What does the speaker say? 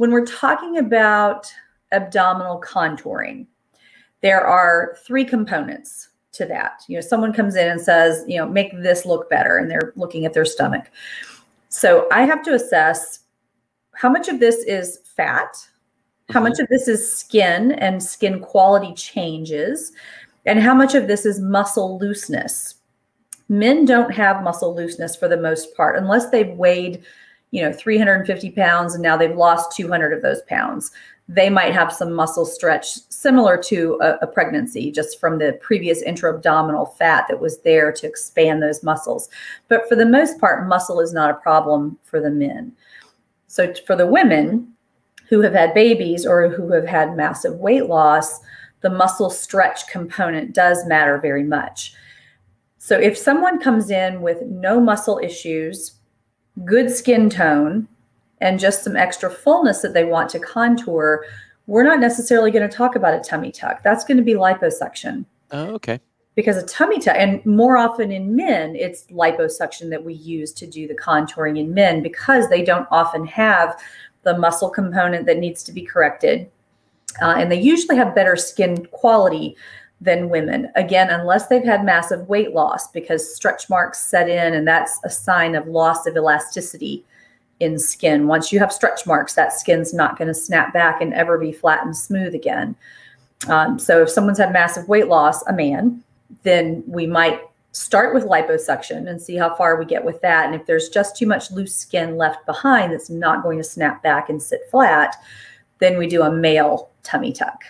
When we're talking about abdominal contouring, there are three components to that. You know, someone comes in and says, you know, make this look better, and they're looking at their stomach. So I have to assess how much of this is fat, how much mm-hmm. of this is skin and skin quality changes, and how much of this is muscle looseness. Men don't have muscle looseness for the most part, unless they've weighed, you know, 350 pounds and now they've lost 200 of those pounds they might have some muscle stretch similar to a, a, pregnancy, just from the previous intra-abdominal fat that was there to expand those muscles. But for the most part, muscle is not a problem for the men. So for the women who have had babies or who have had massive weight loss, the muscle stretch component does matter very much. So if someone comes in with no muscle issues, good skin tone, and just some extra fullness that they want to contour, we're not necessarily going to talk about a tummy tuck. That's going to be liposuction. Oh, okay. Because a tummy tuck, and more often in men, it's liposuction that we use to do the contouring in men because they don't often have the muscle component that needs to be corrected. Uh, and they usually have better skin quality than women. Again, unless they've had massive weight loss, because stretch marks set in, and that's a sign of loss of elasticity in skin. Once you have stretch marks, that skin's not going to snap back and ever be flat and smooth again. Um, so if someone's had massive weight loss, a man, then we might start with liposuction and see how far we get with that. And if there's just too much loose skin left behind that's not going to snap back and sit flat, then we do a male tummy tuck.